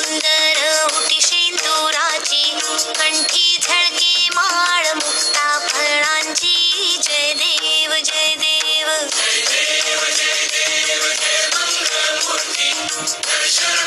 सुंदर उठी शेंदुराची कंठी झळके माळ मुक्ता फळांची. जय देव जय देव. जय देव जय देव, जय मंगळमूर्ती. दर्शन